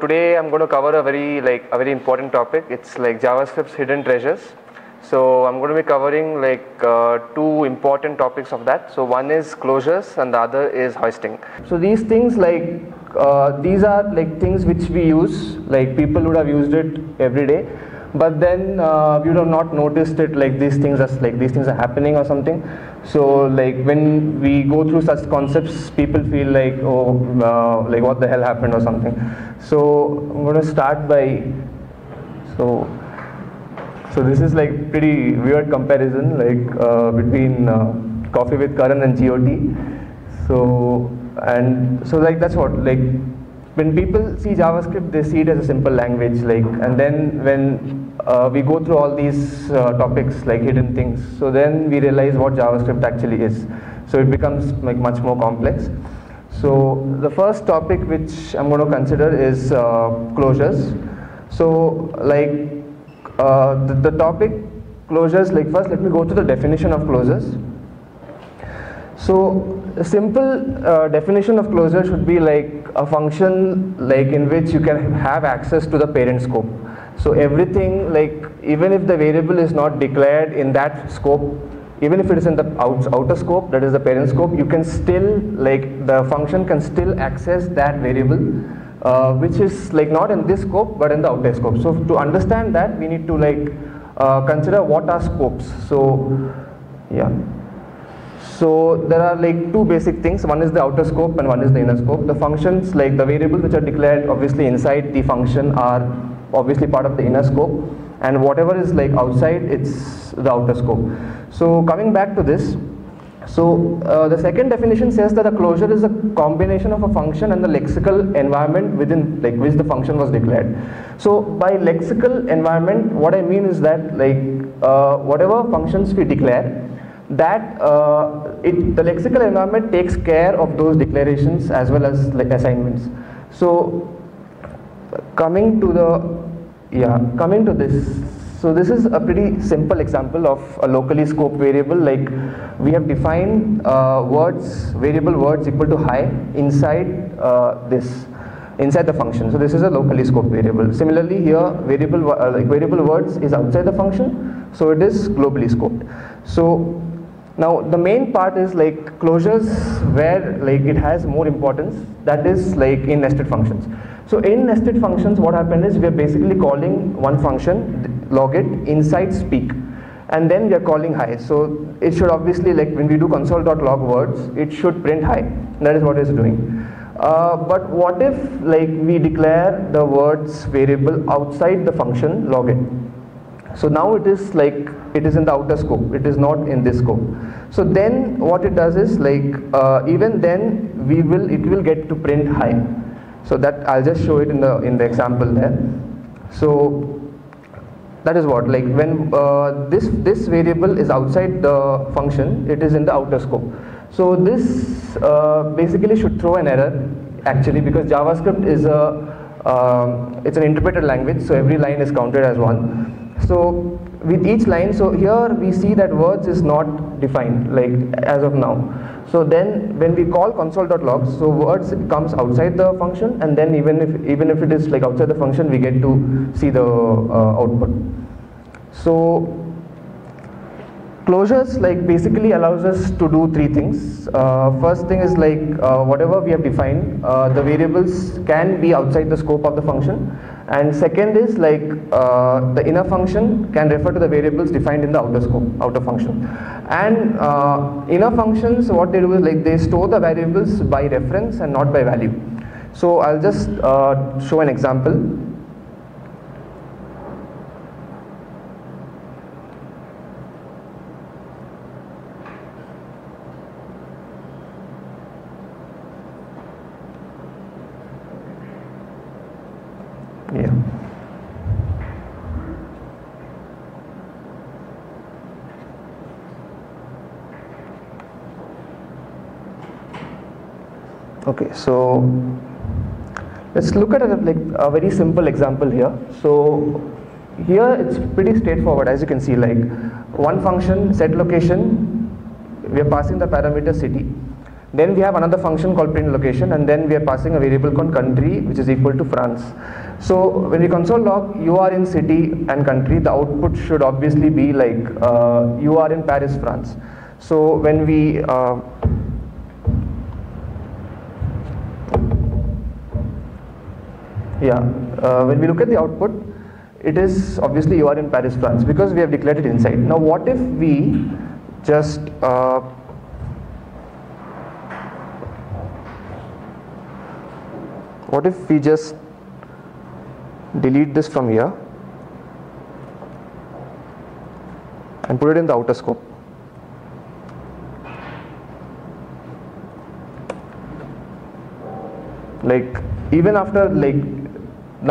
Today I'm going to cover a very like a very important topic. It's like JavaScript's hidden treasures. So I'm going to be covering like uh, two important topics of that. So one is closures and the other is hoisting. So these things like uh, these are like things which we use like people would have used it every day but then uh, would have not noticed it like these things are like these things are happening or something. So like when we go through such concepts people feel like oh uh, like what the hell happened or something. So i'm going to start by so so this is like pretty weird comparison like uh, between uh, coffee with karan and got so and so like that's what like when people see JavaScript, they see it as a simple language, like, and then when uh, we go through all these uh, topics like hidden things, so then we realize what JavaScript actually is. So it becomes like much more complex. So the first topic which I'm going to consider is uh, closures. So like uh, the, the topic closures, like first let me go to the definition of closures. So a simple uh, definition of closure should be like a function like in which you can have access to the parent scope. So everything like even if the variable is not declared in that scope, even if it is in the out, outer scope, that is the parent scope, you can still like the function can still access that variable uh, which is like not in this scope but in the outer scope. So to understand that we need to like uh, consider what are scopes. So yeah. So there are like two basic things. One is the outer scope and one is the inner scope. The functions like the variables which are declared obviously inside the function are obviously part of the inner scope and whatever is like outside it's the outer scope. So coming back to this, so uh, the second definition says that a closure is a combination of a function and the lexical environment within like which the function was declared. So by lexical environment, what I mean is that like uh, whatever functions we declare, that uh, it, the lexical environment takes care of those declarations as well as like assignments. So coming to the yeah coming to this so this is a pretty simple example of a locally scoped variable. Like we have defined uh, words variable words equal to high inside uh, this inside the function. So this is a locally scoped variable. Similarly here variable uh, like variable words is outside the function so it is globally scoped. So now the main part is like closures where like it has more importance. That is like in nested functions. So in nested functions what happened is we are basically calling one function logit inside speak. And then we are calling high. So it should obviously like when we do console.log words it should print high. That is what it's doing. Uh, but what if like we declare the words variable outside the function logit so now it is like it is in the outer scope. It is not in this scope. So then what it does is like uh, even then we will it will get to print high so that I'll just show it in the in the example there. So that is what like when uh, this this variable is outside the function it is in the outer scope. So this uh, basically should throw an error actually because JavaScript is a um, it's an interpreted language so every line is counted as one. So with each line, so here we see that words is not defined like as of now. So then when we call console.log, so words comes outside the function and then even if even if it is like outside the function, we get to see the uh, output. So closures like basically allows us to do three things. Uh, first thing is like uh, whatever we have defined, uh, the variables can be outside the scope of the function and second is like uh, the inner function can refer to the variables defined in the outer scope, outer function. And uh, inner functions, what they do is like they store the variables by reference and not by value. So I'll just uh, show an example. Yeah. Okay, so let's look at a, like a very simple example here. So here it's pretty straightforward as you can see like one function set location we are passing the parameter city Then we have another function called print location and then we are passing a variable called country which is equal to France. So when we console log you are in city and country, the output should obviously be like uh, you are in Paris, France. So when we uh, yeah, uh, when we look at the output, it is obviously you are in Paris, France because we have declared it inside. Now what if we just uh, what if we just delete this from here and put it in the outer scope like even after like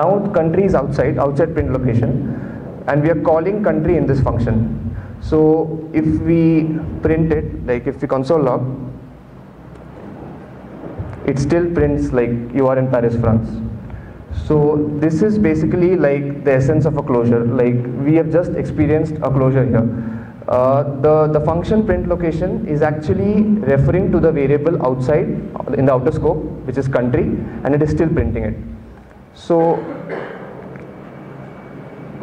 now the country is outside outside print location and we are calling country in this function. So if we print it like if we console log it still prints like you are in Paris France. So this is basically like the essence of a closure. Like we have just experienced a closure here. Uh, the, the function print location is actually referring to the variable outside in the outer scope which is country and it is still printing it. So,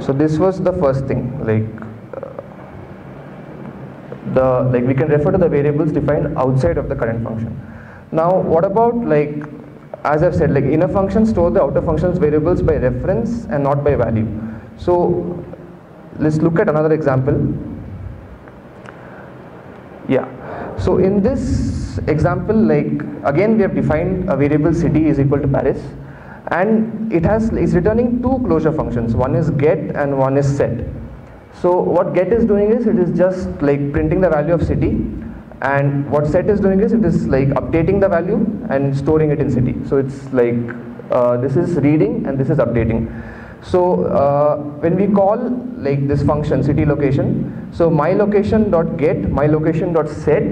so this was the first thing like uh, the like we can refer to the variables defined outside of the current function. Now what about like as I've said like inner functions store the outer functions variables by reference and not by value. So let's look at another example yeah so in this example like again we have defined a variable city is equal to paris and it has is returning two closure functions. One is get and one is set. So what get is doing is it is just like printing the value of city. And what set is doing is it is like updating the value and storing it in city. So it's like uh, this is reading and this is updating. So uh, when we call like this function city location, so my location dot get my location dot set,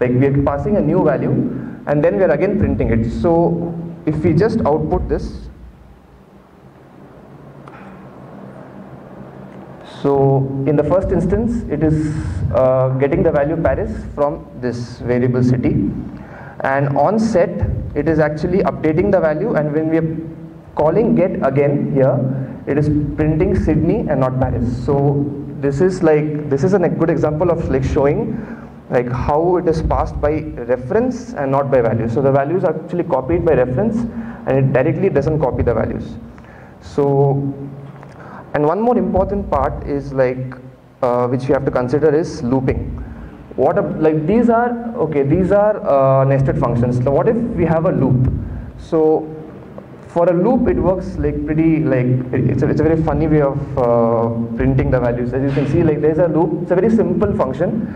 like we are passing a new value, and then we are again printing it. So if we just output this, so in the first instance, it is uh, getting the value Paris from this variable city, and on set, it is actually updating the value, and when we are calling get again here it is printing Sydney and not Paris. So this is like this is a good example of like showing like how it is passed by reference and not by value so the values are actually copied by reference and it directly doesn't copy the values. So and one more important part is like uh, which you have to consider is looping. What a, like these are okay these are uh, nested functions. So what if we have a loop? So for a loop it works like pretty like it's a, it's a very funny way of uh, printing the values. As you can see like there's a loop. It's a very simple function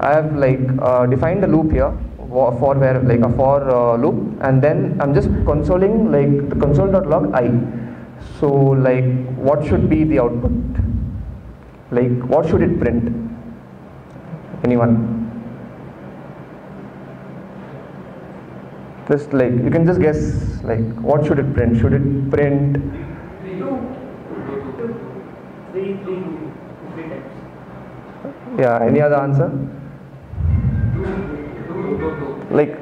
I have like uh, defined a loop here for where like a for uh, loop and then I'm just consoling like the console.log i. So like what should be the output? Like what should it print? Anyone? Just like you can just guess like what should it print? Should it print yeah any other answer like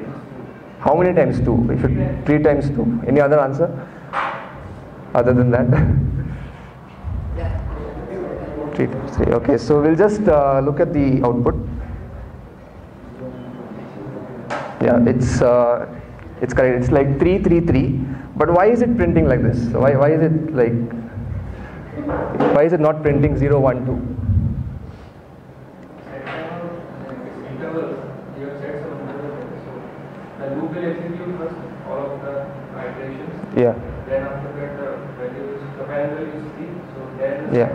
how many times 2 if it 3 times 2 any other answer? Other than that? 3 times 3 okay so we'll just uh, look at the output. Yeah it's uh, it's correct. It's like 333 but why is it printing like this? Why, why is it like why is it not printing 012 yeah. Then after that the values the value is see so then yeah.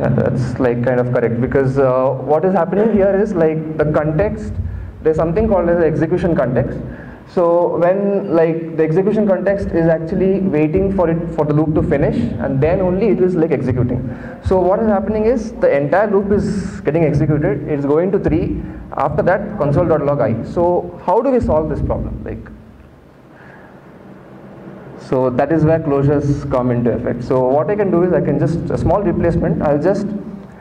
yeah, that's like kind of correct because uh, what is happening here is like the context there's something called as execution context so when like the execution context is actually waiting for it for the loop to finish and then only it is like executing. So what is happening is the entire loop is getting executed, it's going to 3, after that console.log i. So how do we solve this problem? Like so that is where closures come into effect. So what I can do is I can just a small replacement, I'll just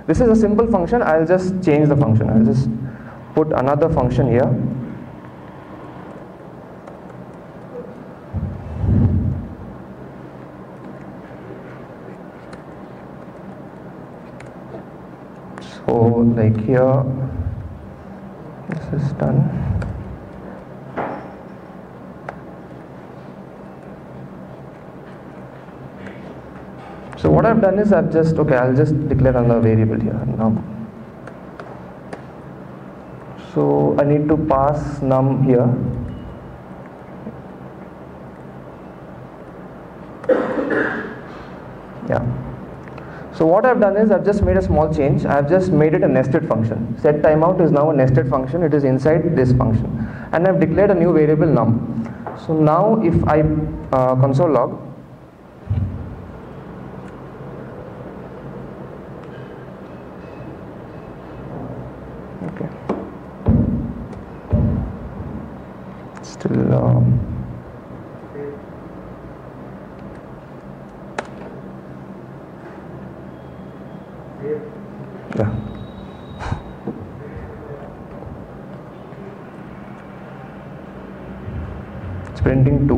this is a simple function, I'll just change the function. I'll just put another function here So like here, this is done. So what I've done is I've just, okay, I'll just declare another variable here, num. So I need to pass num here. Yeah. So what I've done is I've just made a small change. I've just made it a nested function. Set timeout is now a nested function. It is inside this function. And I've declared a new variable num. So now if I uh, console log, It's printing 2.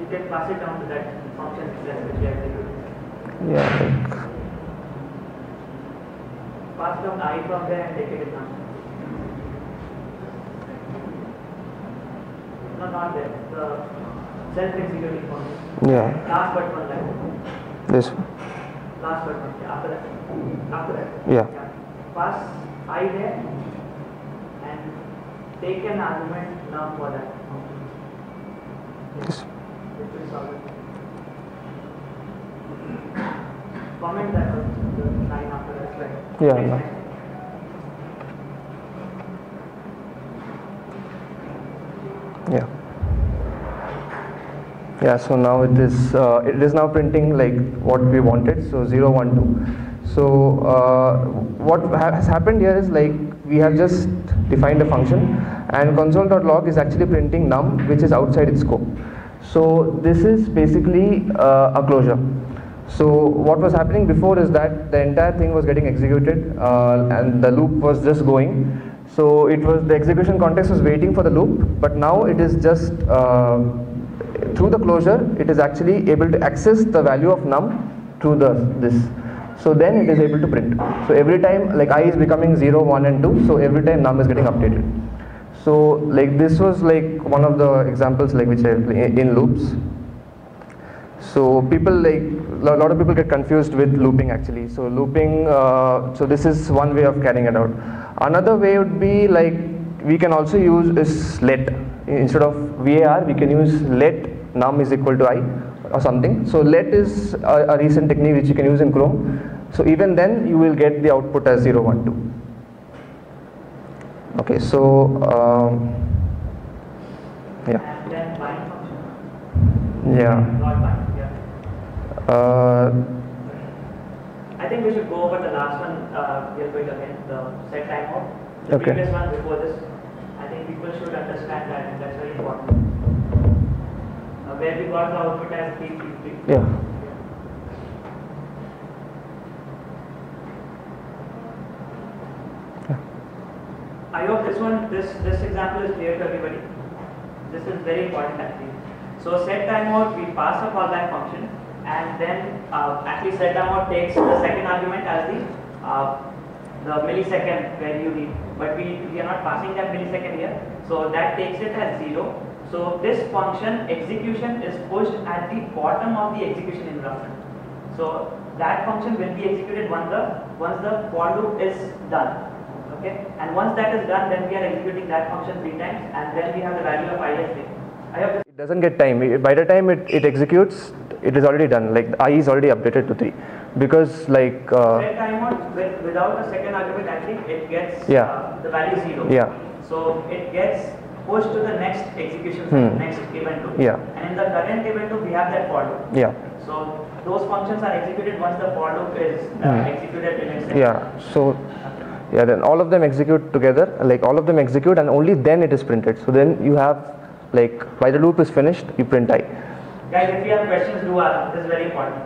You can pass it down to that function which you execute. Yeah, like, Pass down i from there and take it down. No, not there. The self-executing function. yeah, Last but one line. This, Last one. Yeah, after that. After that. Yeah. Pass i there and take an argument num for that. this, It will solve it. Comment that on the line after that. Right. Yeah, Next no. line. yeah. Yeah, so now it is, uh, it is now printing like what we wanted, so 0, 1, 2. So uh, what ha- has happened here is like we have just defined a function and console.log is actually printing num which is outside its scope. So this is basically uh, a closure. So what was happening before is that the entire thing was getting executed uh, and the loop was just going. So it was the execution context was waiting for the loop, but now it is just uh, through the closure it is actually able to access the value of num through the this. So then it is able to print. So every time like i is becoming 0, 1 and 2, so every time num is getting updated. So like this was like one of the examples like which I in loops. So people like a lot of people get confused with looping actually. So looping, uh, so this is one way of carrying it out. Another way would be like we can also use is let instead of var we can use let num is equal to i or something. So let is a, a recent technique which you can use in Chrome. So even then you will get the output as 0, 1, 2. Okay, so um, yeah, And then bind function. yeah. Yeah. Uh, I think we should go over the last one uh, real quick again, the set timeout. The Okay. previous one before this, I think people should understand that that's very important. Uh, where we got the output as 333. yeah. I hope this one, this, this example is clear to everybody. This is very important actually. So set timeout, we pass a callback function and then uh, actually set timeout takes the second argument as the uh, the millisecond where you read. But we, we are not passing that millisecond here. So that takes it as zero. So this function execution is pushed at the bottom of the execution interruption. So that function will be executed once the once the for loop is done. Okay, and once that is done, then we are executing that function three times, and then we have the value of i as thing. I hope It doesn't get time. By the time it, it executes, it is already done. Like i is already updated to 3. Because like, uh, timeout with, without a second argument, I think it gets Yeah. uh, the value zero. Yeah. So it gets pushed to the next execution, Hmm. next event loop. Yeah. And in the current event loop, we have that for loop. yeah, So those functions are executed once the for loop is uh, Hmm. executed in its yeah. So, yeah, then all of them execute together. Like all of them execute and only then it is printed. So then you have like, by the loop is finished, you print i. Guys, if you have questions, do ask. This is very important.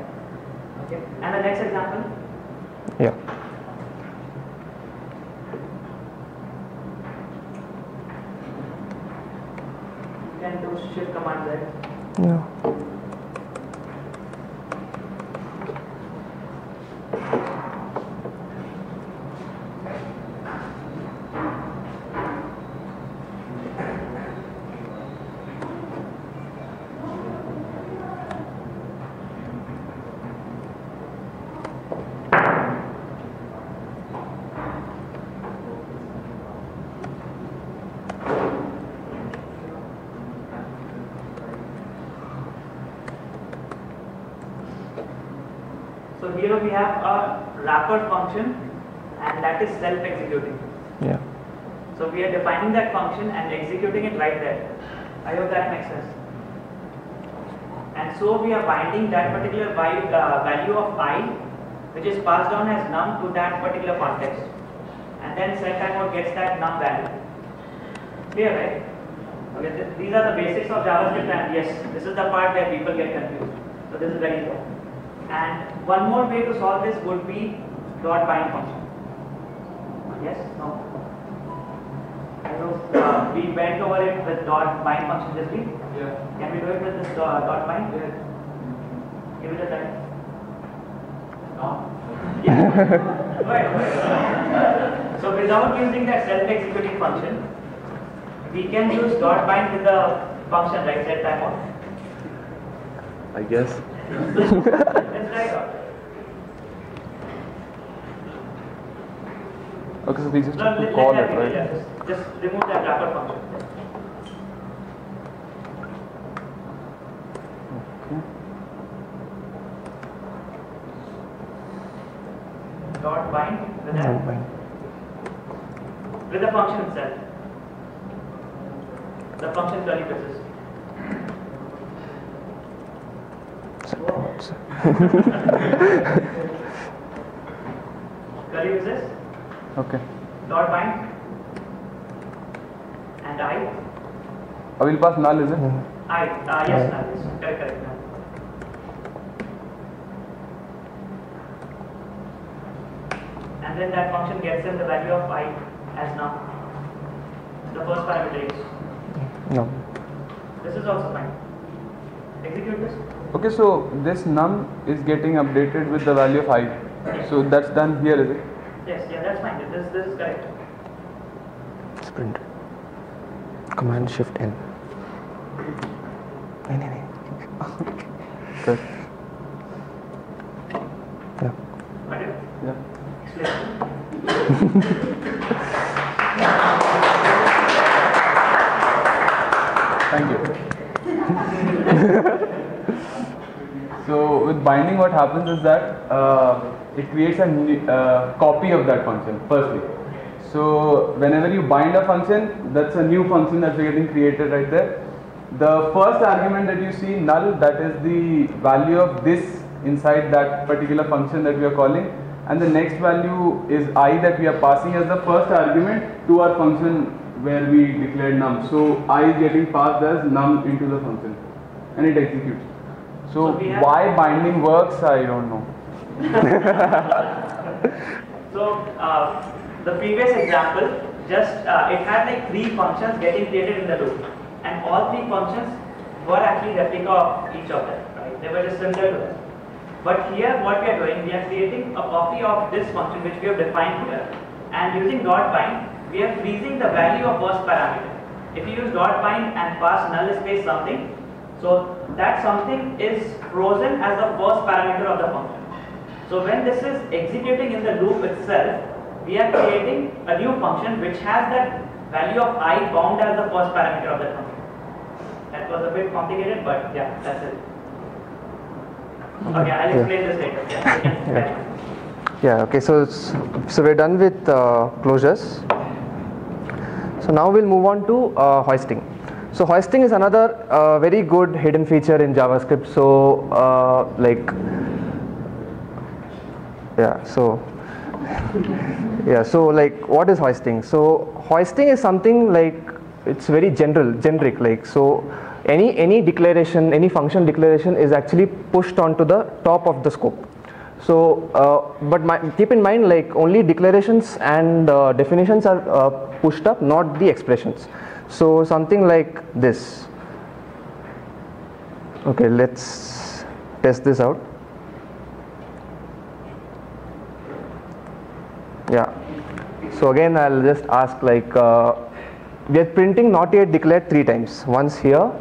Okay. And the next example. Yeah. Can do shift command Z. Yeah. So here we have a wrapper function and that is self-executing. Yeah. So we are defining that function and executing it right there. I hope that makes sense. And so we are binding that particular vi- uh, value of i, which is passed down as num to that particular context. And then set timeout gets that num value. Clear, right? Okay, th- these are the basics of JavaScript and yes, this is the part where people get confused. So this is very important. And one more way to solve this would be dot bind function. Yes? No? I know uh, we went over it with dot bind function this week. Yeah. Can we do it with this dot, dot bind? Yeah. Give it a try. No? Yeah. Right, right. So without using that self-executing function, we can use dot bind with the function right set timeout. I guess. Let's try it out. Okay, so we just No, have to let- call let it, that be, yeah, right? Just, remove that wrapper function. Okay. Dot bind with that, bind. with the function itself. The function curly braces. Curly braces, Okay. dot bind, and I, I will pass null, is it? I, uh, yes, uh, yes, correct, correct. And then that function gets in the value of i as now. The first parameter is. No. This is also fine. Execute this okay so this num is getting updated with the value of i so that's done here is it? Yes yeah that's fine. This this is correct. Sprint. Command shift n. No no no good yeah. Yeah. binding, what happens is that uh, it creates a uh, copy of that function. Firstly, so whenever you bind a function, that's a new function that's getting created right there. The first argument that you see null, that is the value of this inside that particular function that we are calling, and the next value is i that we are passing as the first argument to our function where we declared num. So i is getting passed as num into the function and it executes. So, So why binding works, I don't know. So uh, the previous example, just uh, it had like three functions getting created in the loop, and all three functions were actually replica of each of them. Right? They were just similar to them. But here, what we are doing, we are creating a copy of this function which we have defined here, and using dot bind, we are freezing the value of first parameter. If you use dot bind and pass null space something, so that something is frozen as the first parameter of the function. So when this is executing in the loop itself, we are creating a new function which has that value of i bound as the first parameter of that function. That was a bit complicated, but yeah, that's it. Okay, I'll Yeah. explain this later. Yeah, Yeah. Yeah, okay, so, so we're done with uh, closures. So now we'll move on to uh, hoisting. So hoisting is another uh, very good hidden feature in JavaScript. So uh, like, yeah, so yeah, so like what is hoisting? So hoisting is something like it's very general, generic. Like so, any any declaration, any function declaration is actually pushed onto the top of the scope. So, uh, but my, keep in mind like only declarations and uh, definitions are uh, pushed up, not the expressions. So something like this. Okay, let's test this out. Yeah. So again, I'll just ask like, uh, we are printing not yet declared three times. Once here,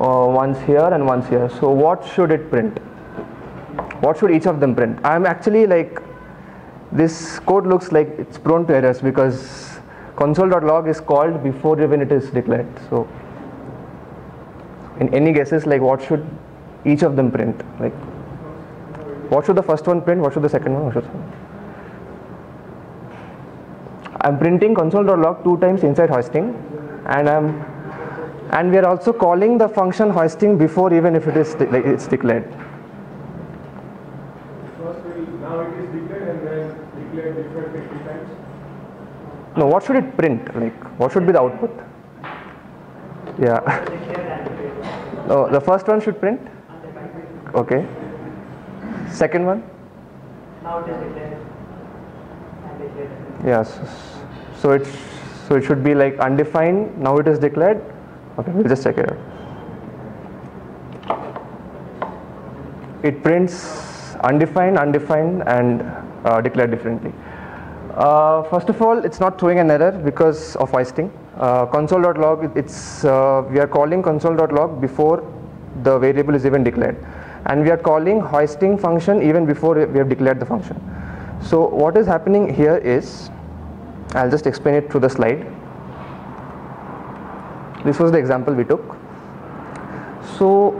uh, once here and once here. So what should it print? What should each of them print? I'm actually like, this code looks like it's prone to errors because console.log is called before even it is declared. So in any guesses like what should each of them print? Like what should the first one print? What should the second one? I'm printing console.log two times inside hoisting and I'm and we are also calling the function hoisting before even if it is like it's declared. First will, now it is declared and then declared differently three times. No, what should it print? Like what should be the output? Yeah. And the first one should print. Okay. Second one? Now it is declared declared. Yes. So it's so it should be like undefined. Now it is declared. Okay, we'll just check it out. It prints undefined, undefined, and uh, declared differently. Uh, first of all, it's not throwing an error because of hoisting. Uh, console.log, it's uh, we are calling console.log before the variable is even declared, and we are calling hoisting function even before we have declared the function. So what is happening here is, I'll just explain it through the slide. This was the example we took. So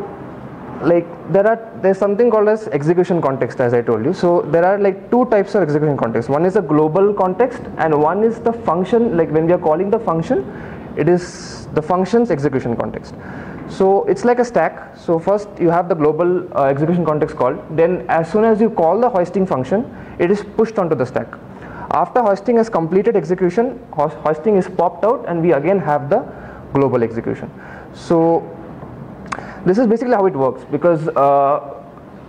like there are there's something called as execution context as I told you. So there are like two types of execution context. One is a global context and one is the function like when we are calling the function it is the function's execution context. So it's like a stack. So first you have the global uh, execution context called then as soon as you call the hoisting function it is pushed onto the stack. After hoisting has completed execution hos- hoisting is popped out and we again have the global execution. So this is basically how it works because uh,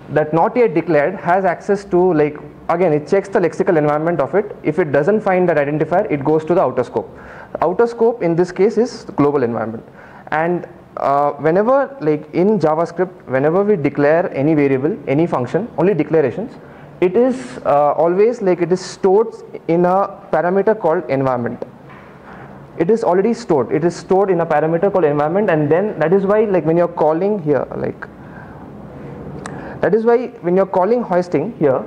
that not yet declared has access to like again it checks the lexical environment of it. If it doesn't find that identifier it goes to the outer scope. Outer scope in this case is global environment. And uh, whenever like in javascript whenever we declare any variable any function only declarations it is uh, always like it is stored in a parameter called environment it is already stored. It is stored in a parameter called environment and then that is why like when you're calling here like that is why when you're calling hoisting here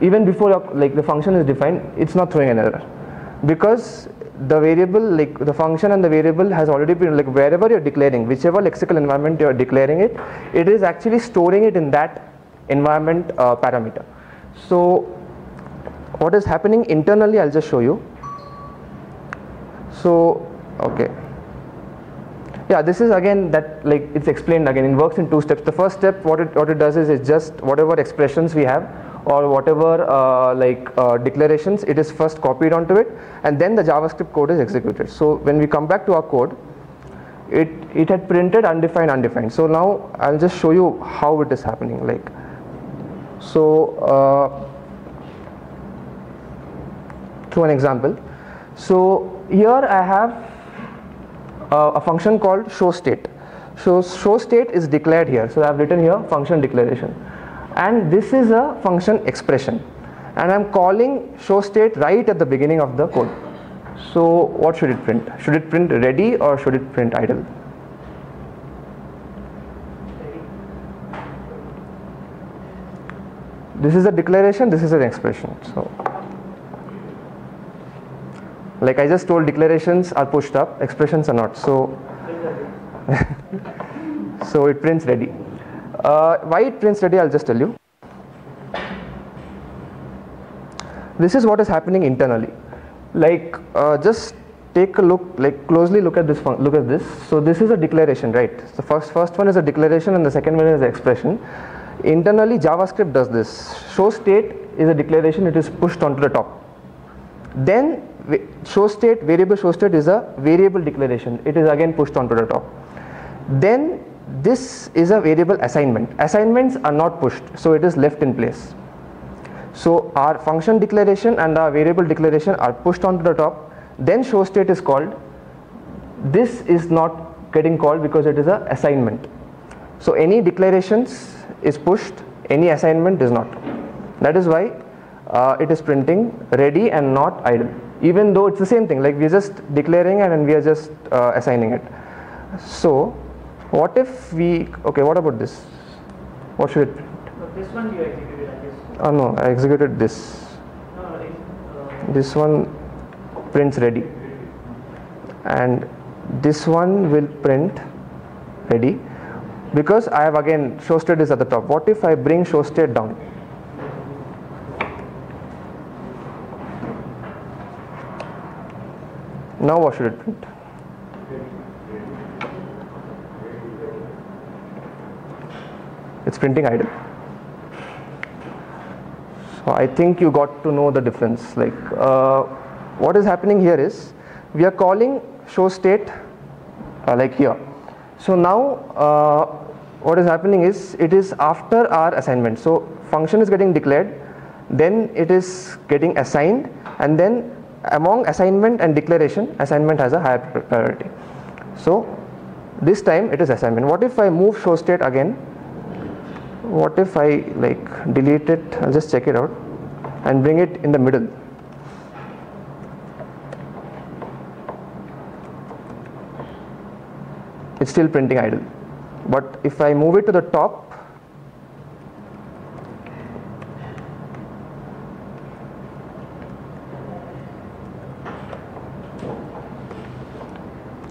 even before like the function is defined it's not throwing an error. Because the variable like the function and the variable has already been like wherever you're declaring whichever lexical environment you're declaring it it is actually storing it in that environment uh, parameter. So what is happening internally i'll just show you so okay. Yeah this is again that like it's explained again. It works in two steps. The first step what it what it does is it just whatever expressions we have or whatever uh, like uh, declarations it is first copied onto it and then the javascript code is executed. So when we come back to our code it it had printed undefined undefined. So now i'll just show you how it is happening like. So uh, through an example. So here I have a function called show state. So show state is declared here. So I have written here function declaration, and this is a function expression, and I'm calling show state right at the beginning of the code. So what should it print? Should it print ready or should it print idle? This is a declaration. This is an expression. So like I just told declarations are pushed up expressions are not. So so it prints ready. Uh, why it prints ready I'll just tell you. This is what is happening internally. Like uh, just take a look like closely look at this look at this. So this is a declaration right? The first first one is a declaration and the second one is expression. Internally javascript does this. Show state is a declaration it is pushed onto the top then show state variable show state is a variable declaration. It is again pushed onto the top. Then this is a variable assignment. Assignments are not pushed so it is left in place. So our function declaration and our variable declaration are pushed onto the top. Then show state is called. This is not getting called because it is a assignment. So any declarations is pushed, any assignment is not. That is why uh, it is printing ready and not idle. Even though it's the same thing, like we are just declaring and, we are just uh, assigning it. So what if we, okay, what about this? What should it print? So this one you executed, I guess. Oh no, I executed this. No, no, uh, This one prints ready. And this one will print ready because I have again show state is at the top. What if I bring show state down? Now what should it print? It's printing idle. So I think you got to know the difference. Like uh, what is happening here is we are calling show state uh, like here. So now uh, what is happening is it is after our assignment. So function is getting declared, then it is getting assigned, and then among assignment and declaration, assignment has a higher priority. So this time it is assignment. What if I move show state again? what if I like delete it I'll just check it out and bring it in the middle it's still printing idle but if I move it to the top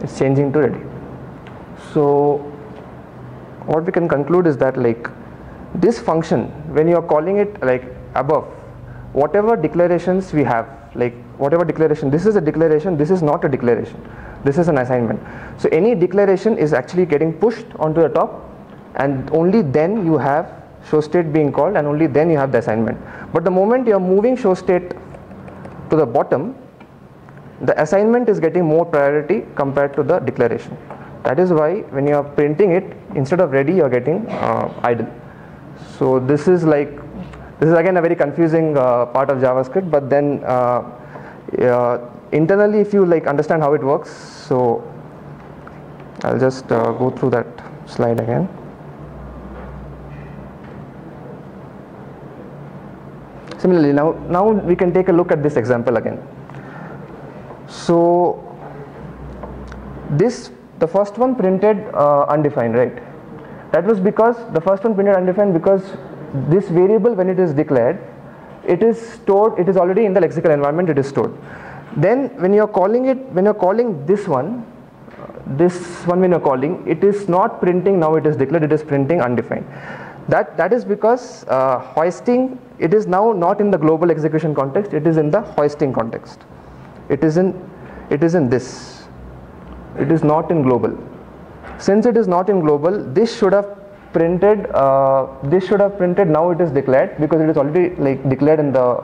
it's changing to ready. So what we can conclude is that like this function when you are calling it like above whatever declarations we have like whatever declaration this is a declaration this is not a declaration. This is an assignment. So any declaration is actually getting pushed onto the top and only then you have show state being called and only then you have the assignment. But the moment you are moving show state to the bottom the assignment is getting more priority compared to the declaration. That is why when you are printing it instead of ready you are getting uh, idle. So this is like this is again a very confusing uh, part of javascript but then uh, internally if you like understand how it works so i'll just uh, go through that slide again. Similarly now now we can take a look at this example again so this the first one printed uh, undefined right? That was because the first one printed undefined because this variable when it is declared it is stored it is already in the lexical environment it is stored. Then when you are calling it when you are calling this one uh, this one when you are calling it is not printing now it is declared it is printing undefined. That that is because uh, hoisting it is now not in the global execution context it is in the hoisting context it is in it is in this. It is not in global. Since it is not in global this should have printed uh, this should have printed now it is declared because it is already like declared in the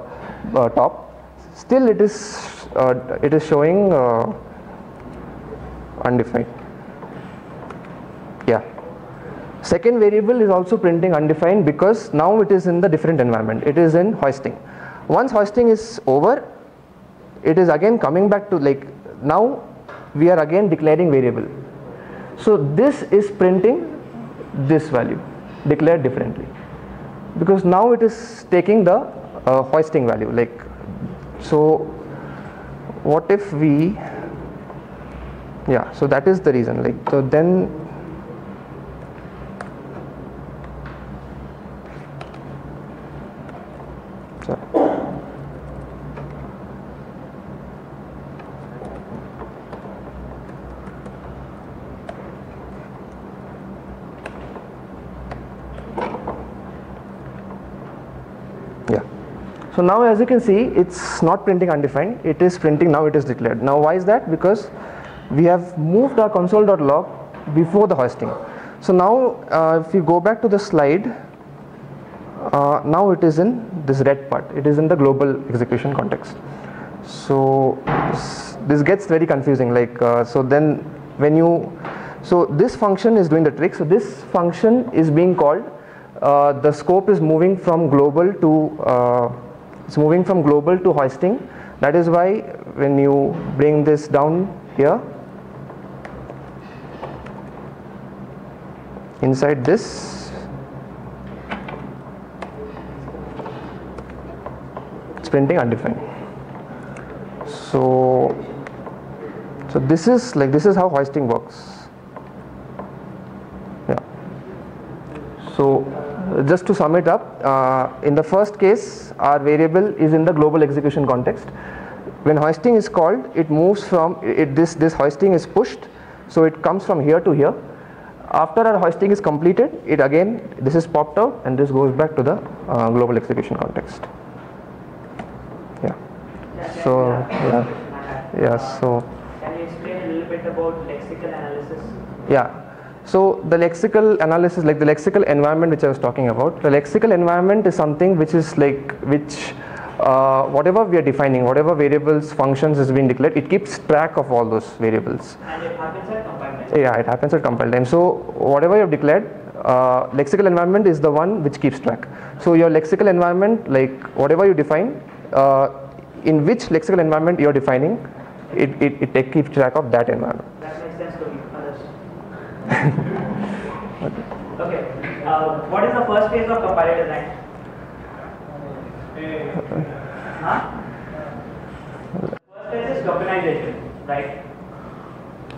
uh, top. Still it is uh, it is showing uh, undefined. Yeah. Second variable is also printing undefined because now it is in the different environment. It is in hoisting. Once hoisting is over it is again coming back to like now we are again declaring variable. So this is printing this value declared differently. Because now it is taking the uh, hoisting value like so what if we yeah so that is the reason like so then so now as you can see it's not printing undefined. It is printing now it is declared. Now why is that? Because we have moved our console.log before the hoisting. So now uh, if you go back to the slide uh, now it is in this red part. It is in the global execution context. So this gets very confusing like uh, so then when you so this function is doing the trick. So this function is being called uh, the scope is moving from global to uh, it's moving from global to hoisting that is why when you bring this down here inside this it's printing undefined. So so this is like this is how hoisting works. Yeah. So just to sum it up uh, in the first case our variable is in the global execution context when hoisting is called it moves from it this this hoisting is pushed so it comes from here to here after our hoisting is completed it again this is popped out and this goes back to the uh, global execution context yeah Yeah, So, yeah, yeah. so Can you explain a little bit about lexical analysis? Yeah. So the lexical analysis, like the lexical environment which I was talking about, the lexical environment is something which is like which uh, whatever we are defining, whatever variables, functions has been declared, it keeps track of all those variables. And it happens at compile time. Yeah, it happens at compile time. So whatever you have declared, uh, lexical environment is the one which keeps track. So your lexical environment, like whatever you define, uh, in which lexical environment you are defining, it, it, it keeps track of that environment. That makes sense to me. Others. Okay. Uh, what is the first phase of compiler design? Huh? First phase is tokenization, right?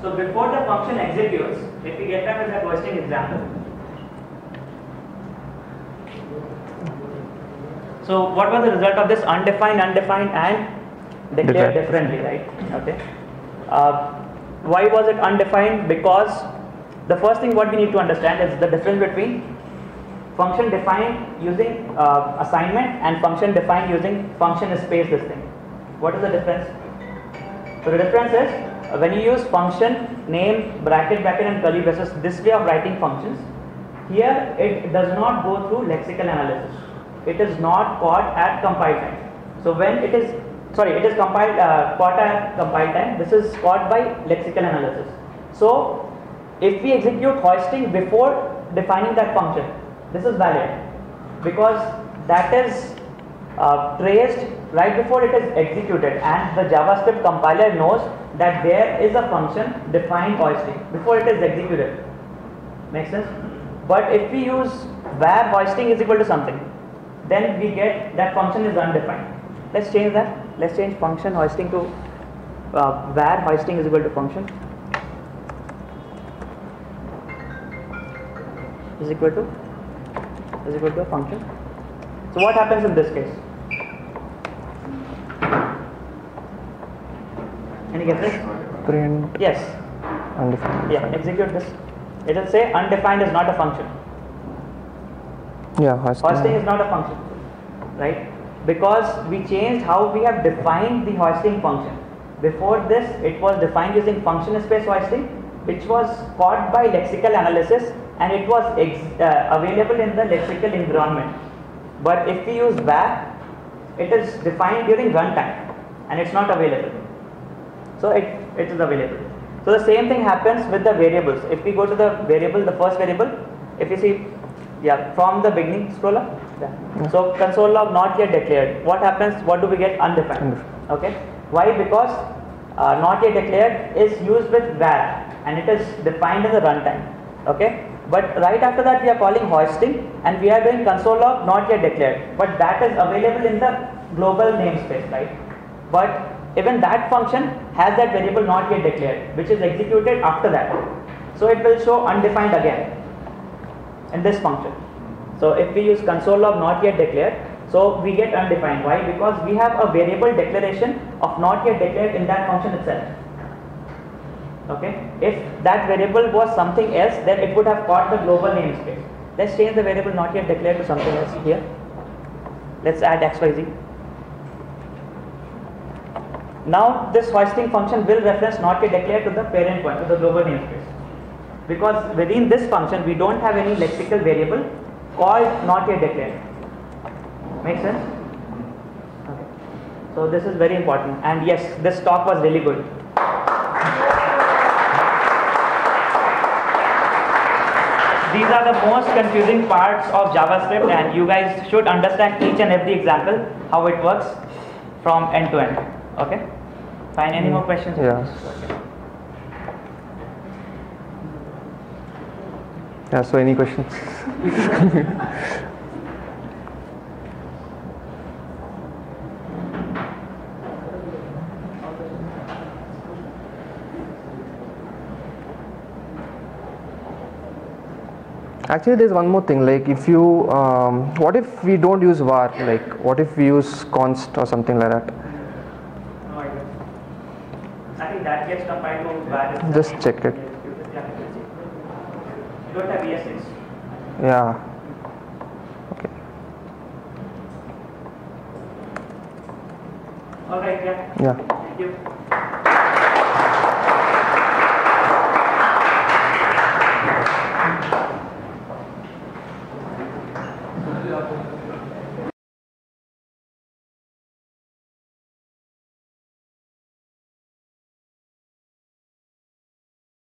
So before the function executes, if we get back to that hoisting example. So what was the result of this undefined, undefined and declared Declared. differently, right? Okay. Uh, why was it undefined? Because the first thing what we need to understand is the difference between function defined using uh, assignment and function defined using function space this thing. What is the difference? So the difference is when you use function name bracket bracket and curly braces this way of writing functions here it does not go through lexical analysis. It is not caught at compile time. So when it is sorry it is compiled uh, caught at compile time this is caught by lexical analysis. So if we execute hoisting before defining that function this is valid because that is uh, traced right before it is executed and the JavaScript compiler knows that there is a function defined hoisting before it is executed. Make sense? But if we use var hoisting is equal to something, then we get that function is undefined. Let's change that. Let's change function hoisting to uh, var hoisting is equal to function is equal to is equal to a function. So what happens in this case? Any guesses? Print Yes. undefined. Yeah. Execute this. It will say undefined is not a function. Yeah, hoisting. Hoisting is not a function, right? Because we changed how we have defined the hoisting function. Before this, it was defined using function space hoisting, which was caught by lexical analysis and it was ex- uh, available in the lexical environment. But if we use var, it is defined during runtime and it's not available. So it, it is available. So the same thing happens with the variables. If we go to the variable, the first variable, if you see, yeah, from the beginning, scroll up. Yeah. So console log not yet declared. What happens? What do we get? Undefined. Undefined. Okay. Why? Because uh, not yet declared is used with var and it is defined in the runtime. Okay. But right after that we are calling hoisting and we are doing console log not yet declared. But that is available in the global namespace, right? But even that function has that variable not yet declared, which is executed after that. So it will show undefined again in this function. So if we use console log not yet declared, so we get undefined. Why? Because we have a variable declaration of not yet declared in that function itself. Okay. If that variable was something else, then it would have caught the global namespace. Let's change the variable not yet declared to something else here. Let's add xyz. Now this hoisting function will reference not yet declared to the parent point, to the global namespace. Because within this function we don't have any lexical variable called not yet declared. Make sense? Okay. So this is very important and yes, this talk was really good. These are the most confusing parts of JavaScript and you guys should understand each and every example, how it works from end to end. Okay? Fine, any more questions? Yeah. Yeah, so any questions? Actually, there's one more thing. Like, if you, um, what if we don't use var? Like, what if we use const or something like that? No idea. I think that gets compiled to var. Just check it. Yeah, you. You don't have ES6. Yeah. Okay. All right, yeah. Yeah. Thank you.